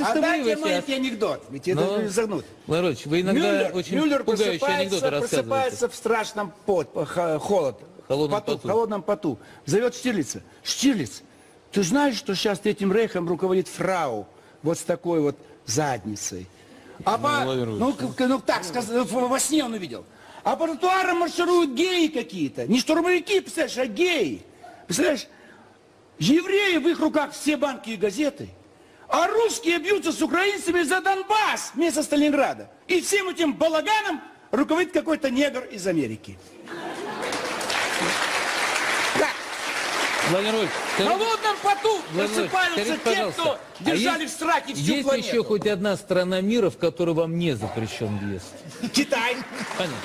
А вы дайте маленький анекдот, ведь это Ну, не загнут. Владимир Владимирович, вы иногда Мюллер, очень Мюллер пугающие просыпается, анекдоты рассказываете. просыпается в страшном пот, холод, Холодном поту, поту. холодном поту. Зовет Штирлица. Штирлиц, ты знаешь, что сейчас Третьим Рейхом руководит фрау вот с такой вот задницей? А по, Владимир ну, ну, так сказано, во сне он увидел. А по тротуарам маршируют геи какие-то. Не штурмовики, представляешь, а геи. Представляешь, евреи в их руках все банки и газеты. А русские бьются с украинцами за Донбасс вместо Сталинграда. И всем этим балаганом руководит какой-то негр из Америки. Владимир Владимирович, в холодном поту просыпаются те, кто а держали есть- в страхе всю Есть планету. еще хоть одна страна мира, в которой вам не запрещен въезд? Китай. Понятно.